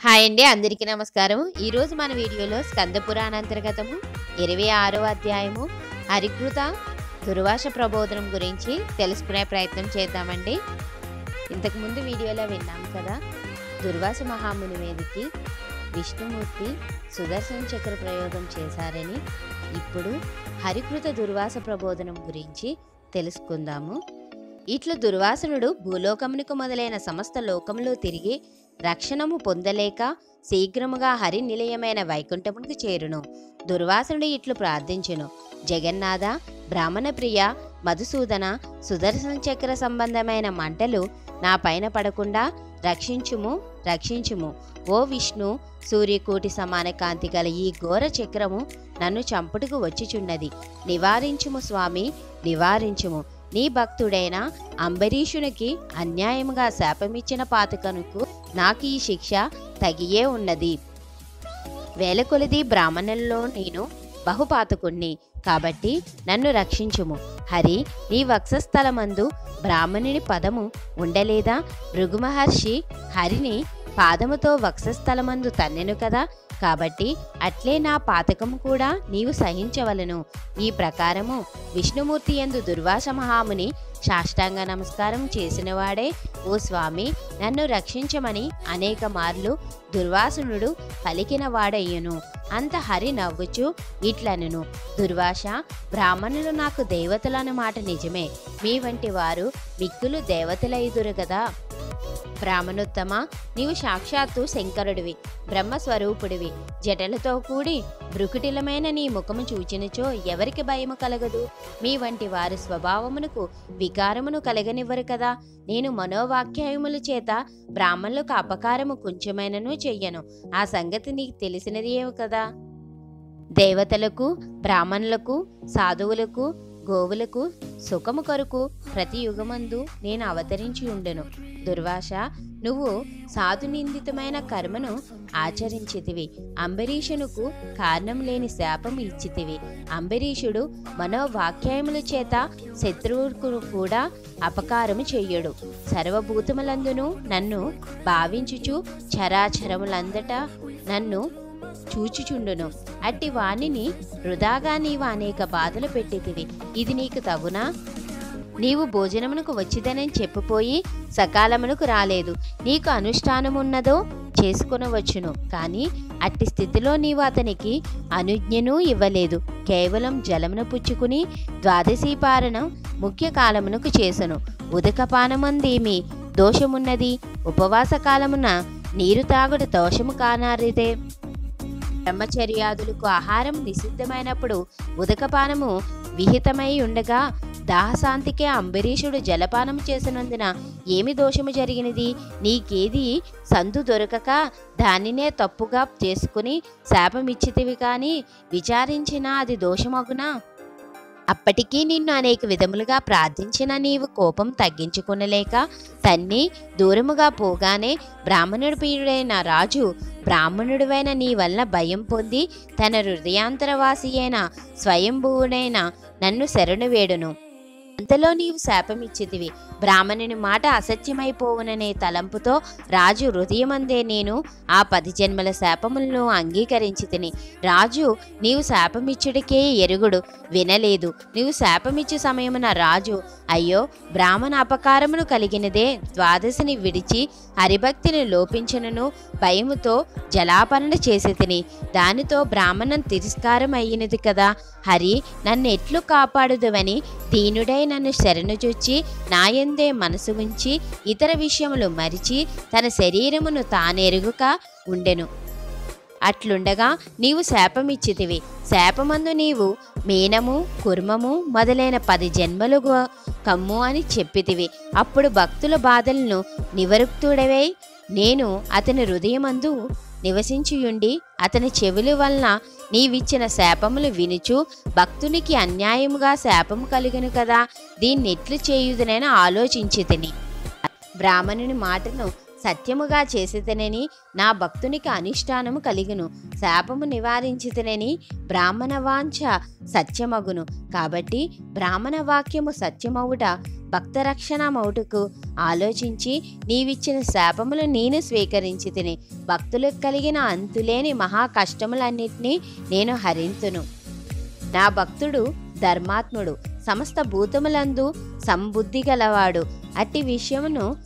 Hi అండి అందరికీ నమస్కారం ఈరోజు మన వీడియోలో స్కంద పురాణాంతర్గతము ఇరవై ఆరో అధ్యాయము హరికృత దుర్వాస ప్రబోధనం గురించి తెలుసుకునే ప్రయత్నం చేద్దామండి. ఇంతకుముందు వీడియోలో విన్నాం కదా దుర్వాస మహాముని మీదకి విష్ణుమూర్తి సుదర్శన చక్ర ప్రయోగం చేశారని. ఇప్పుడు హరికృత దుర్వాస ప్రబోధనం గురించి తెలుసుకుందాము. ఇట్లా దుర్వాసనుడు భూలోకమునకు మొదలైన సమస్త లోకములో తిరిగి రక్షణము పొందలేక శీఘ్రముగా హరి నిలయమైన వైకుంఠమునకు చేరును. దుర్వాసనుడు ఇట్లు ప్రార్థించును. జగన్నాథ బ్రాహ్మణ ప్రియ మధుసూదన సుదర్శన చక్ర సంబంధమైన మంటలు నా పైన పడకుండా రక్షించుము రక్షించుము. ఓ విష్ణు సూర్యకోటి సమాన కాంతి గల ఈ ఘోర చక్రము నన్ను చంపుటకు వచ్చిచున్నది. నివారించుము స్వామి నివారించుము. నీ భక్తుడైన అంబరీషునికి అన్యాయముగా శాపమిచ్చిన పాతకనుకు నాకు ఈ శిక్ష తగియే ఉన్నది. వేల కొలది బ్రాహ్మణుల్లో నేను బహుపాతకుణ్ణి కాబట్టి నన్ను రక్షించుము. హరి నీ వక్షస్థలమందు బ్రాహ్మణుని పదము ఉండలేదా? భృగుమహర్షి హరిని పాదముతో వక్షస్థలమందు తన్నెను కదా. కాబట్టి అట్లే నా పాతకము కూడా నీవు సహించవలను. ఈ ప్రకారము విష్ణుమూర్తి ఎందు దుర్వాస మహాముని సాష్టాంగ నమస్కారం చేసినవాడే ఓ స్వామి నన్ను రక్షించమని అనేక మార్లు దుర్వాసునుడు పలికిన వాడయ్యను అంత హరి నవ్వుచు ఇట్లనును. దుర్వాస బ్రాహ్మణులు నాకు దేవతలు మాట నిజమే. మీ వంటి వారు మిక్కులు దేవతలైదురు కదా బ్రాహ్మణోత్తమ? నీవు సాక్షాత్తు శంకరుడివి బ్రహ్మస్వరూపుడివి. జటలతో కూడి భృకుటిలమైన నీ ముఖము చూచినచో ఎవరికి భయము కలగదు? మీ వంటి వారి స్వభావమునకు వికారమును కలగనివ్వరు కదా? నేను మనోవాక్యాయముల చేత బ్రాహ్మణులకు అపకారము కొంచెమైనను చెయ్యను. ఆ సంగతి నీకు తెలిసినదే కదా? దేవతలకు బ్రాహ్మణులకు సాధువులకు గోవులకు సుఖము కొరకు ప్రతి యుగమందు నేను అవతరించి ఉండెను. దుర్వాస నువ్వు సాధునిందితమైన కర్మను ఆచరించితివి. అంబరీషునుకు కారణం లేని శాపం ఇచ్చితివి. అంబరీషుడు మనోవాక్యాయముల చేత శత్రువుకు కూడా అపకారము చెయ్యడు సర్వభూతములందును నన్ను భావించుచు చరాచరములందట నన్ను చూచుచుండును. అట్టి వాణిని వృధాగా నీవు అనేక బాధలు పెట్టితివి ఇది నీకు తగునా? నీవు భోజనమునకు వచ్చిదనని చెప్పిపోయి సకాలమునకు రాలేదు. నీకు అనుష్ఠానమున్నదో చేసుకునవచ్చును. కానీ అట్టి స్థితిలో నీవు అతనికి అనుజ్ఞను ఇవ్వలేదు. కేవలం జలమును పుచ్చుకుని ద్వాదశీ పారణం ముఖ్య కాలమునకు చేసను. ఉదకపానమందేమి దోషమున్నది? ఉపవాస కాలమున నీరు తాగుడు దోషము కానారిదే బ్రహ్మచర్యాదులకు ఆహారం నిషిద్ధమైనప్పుడు ఉదకపానము విహితమై ఉండగా దాహశాంతికే అంబరీషుడు జలపానం చేసినందున ఏమి దోషము జరిగినది? నీకేది సందు దొరకక దానినే తప్పుగా చేసుకుని శాపమిచ్చితివి కానీ విచారించినా అది దోషమగునా? అప్పటికీ నిన్ను అనేక విధములుగా ప్రార్థించిన నీవు కోపం తగ్గించుకునలేక తన్ని దూరముగా పోగానే బ్రాహ్మణుడు పీయుడైన రాజు బ్రాహ్మణుడివైన నీ వల్ల భయం పొంది తన హృదయాంతరవాసి అయిన స్వయంభువుడైన నన్ను శరణు వేడును. అంతలో నీవు శాపమిచ్చితివి. బ్రాహ్మణుని మాట అసత్యమైపోవుననే తలంపుతో రాజు హృదయమందే నేను ఆ పది జన్మల శాపములను అంగీకరించి తిని రాజు నీవు శాపమిచ్చుడికే ఎరుగుడు వినలేదు. నీవు శాపమిచ్చు సమయమున రాజు అయ్యో బ్రాహ్మణ అపకారమును కలిగినదే ద్వాదశిని విడిచి హరిభక్తిని లోపించనను భయముతో జలాపరణ చేసి తిని దానితో బ్రాహ్మణం తిరస్కారం అయ్యినది కదా. హరి నన్ను ఎట్లు కాపాడుదువని దీనుడై నన్ను శరణు నాయందే మనసు ఉంచి ఇతర విషయములు మరిచి తన శరీరమును తానెరుగుక ఉండెను. అట్లుండగా నీవు శాపమిచ్చితివి. శాపమందు నీవు మీనము కుర్మము మొదలైన పది జన్మలు కమ్ము అని చెప్పితివి. అప్పుడు భక్తుల బాధలను నివరుక్తుడవై నేను అతని హృదయమందు నివసించియుండి అతని చెవుల వలన నీవిచ్చిన శాపములు వినుచు భక్తునికి అన్యాయముగా శాపము కలిగను కదా. దీన్ని ఎట్లు చేయుదునని ఆలోచించి తిని బ్రాహ్మణుని మాటను సత్యముగా చేసితనని నా భక్తునికి అనుష్ఠానము కలిగును. శాపము నివారించితనని బ్రాహ్మణ వాంఛ సత్యమగును. కాబట్టి బ్రాహ్మణ వాక్యము సత్యమవుట భక్త మౌటుకు ఆలోచించి నీవిచ్చిన శాపములు నేను స్వీకరించి తిని భక్తులకు కలిగిన అంతులేని మహా కష్టములన్నిటినీ నేను హరింతును. నా భక్తుడు ధర్మాత్ముడు సమస్త భూతములందు సంబుద్ధి గలవాడు. అట్టి విషయమును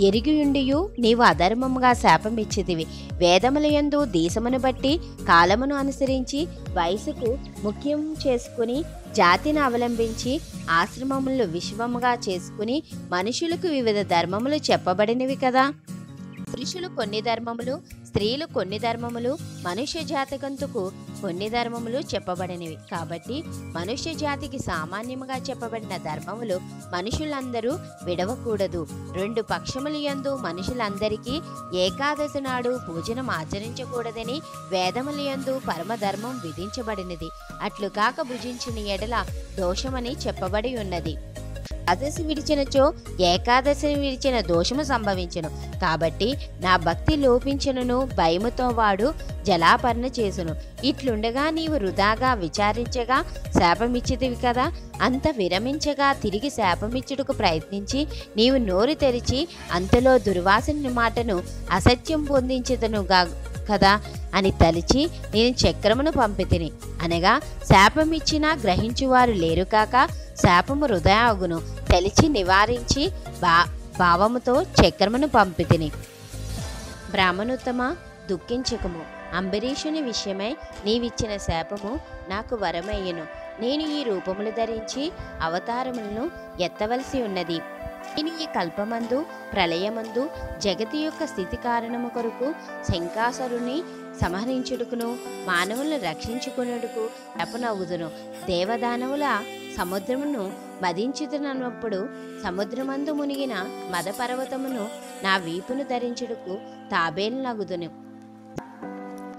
ఎరిగియుండియు నీవు అధర్మముగా శాపమిచ్చితివి. వేదముల యందు దేశమును బట్టి కాలమును అనుసరించి వయసుకు ముఖ్యం చేసుకుని జాతిని అవలంబించి ఆశ్రమములు విశ్వముగా చేసుకుని మనుషులకు వివిధ ధర్మములు చెప్పబడినవి కదా? పురుషులు కొన్ని ధర్మములు స్త్రీలు కొన్ని ధర్మములు మనుష్య జాతకంతుకు కొన్ని ధర్మములు చెప్పబడినవి. కాబట్టి మనుష్య జాతికి సామాన్యముగా చెప్పబడిన ధర్మములు మనుషులందరూ విడవకూడదు. రెండు పక్షముల యందు మనుషులందరికీ ఏకాదశి నాడు భోజనం ఆచరించకూడదని వేదముల యందు పరమధర్మం విధించబడినది. అట్లు కాక భుజించిన ఎడల దోషమని చెప్పబడి ఉన్నది. ద్వాదశి విడిచినచో ఏకాదశి విడిచిన దోషము సంభవించును. కాబట్టి నా భక్తి లోపించనును భయముతో వాడు జలాపరణ చేసును. ఇట్లుండగా నీవు వృధాగా విచారించగా శాపమిచ్చితివి కదా? అంత విరమించగా తిరిగి శాపమిచ్చుటకు ప్రయత్నించి నీవు నోరు తెరిచి అంతలో దుర్వాసన మాటను అసత్యం పొందించదనుగా కదా? అని తలిచి నేను చక్రమును పంపితిని. అనగా శాపమిచ్చినా గ్రహించువారు లేరు కాక శాపము హృదయ అగును. తెలిచి నివారించి భా భావముతో చక్రమును పంపితిని. బ్రాహ్మణోత్తమ దుఃఖించకము. అంబరీషుని విషయమై నీవిచ్చిన శాపము నాకు వరమయ్యను. నేను ఈ రూపములు ధరించి అవతారములను ఎత్తవలసి ఉన్నది. నేను ఈ కల్పమందు ప్రళయమందు జగతి యొక్క స్థితి కారణము కొరకు శంకాసురుని సంహరించుటకును మానవులను రక్షించుకున్నట్టుకు తపనవుదును దేవదానవుల సముద్రమును మదించుతున్నప్పుడు సముద్రమందు మునిగిన మదపర్వతమును నా వీపును ధరించుటకు తాబేలు నగుదును.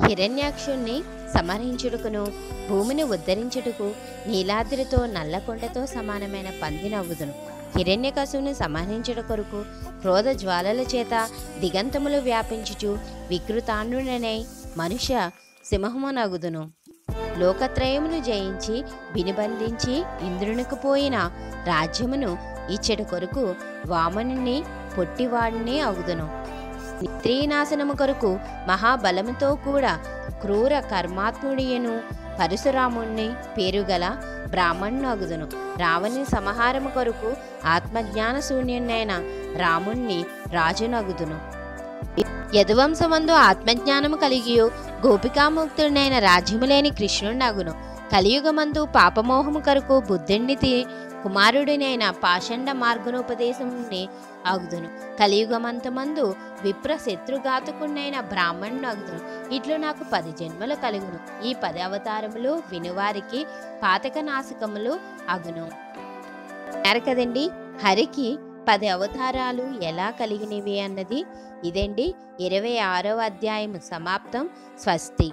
హిరణ్యాక్షుణ్ణి సమరించుటకును భూమిని ఉద్ధరించుటకు నీలాద్రితో నల్లకొండతో సమానమైన పంది నవ్వుదును. హిరణ్యకశువుని సంహరించడం కొరకు క్రోధ జ్వాలల చేత దిగంతములు వ్యాపించుచు వికృతాండునై మనుష్య సింహమునగుదును. లోకత్రయమును జయించి వినిబంధించి ఇంద్రునికి పోయిన రాజ్యమును ఇచ్చటి కొరకు వామనుని పొట్టివాడిని అగుదును స్త్రీనాశనము కొరకు మహాబలముతో కూడా క్రూర కర్మాత్ముడియను పరశురాముణ్ణి పేరుగల బ్రాహ్మణ్ణు అగుదును రావణి సంహారము కొరకు ఆత్మజ్ఞాన శూన్యునైన రాముణ్ణి రాజునగుదును. యదువంశమందు ఆత్మజ్ఞానము కలిగియు గోపికాముక్తుడైన రాజ్యము లేని కృష్ణుడగును. కలియుగమందు పాపమోహము కొరకు బుద్ధుణ్ణి కుమారుడినైన పాషండ మార్గనోపదేశముని అగుదును కలియుగమంతమందు విప్ర శత్రుఘాతకుడైన బ్రాహ్మణుడు అగుదును ఇట్లు నాకు పది జన్మలు కలుగును. ఈ పది అవతారములు వినువారికి పాతక నాశకములు అగును అన్నారు కదండి? హరికి పది అవతారాలు ఎలా కలిగినవి అన్నది ఇదండి. ఇరవై ఆరో అధ్యాయం సమాప్తం. స్వస్తి.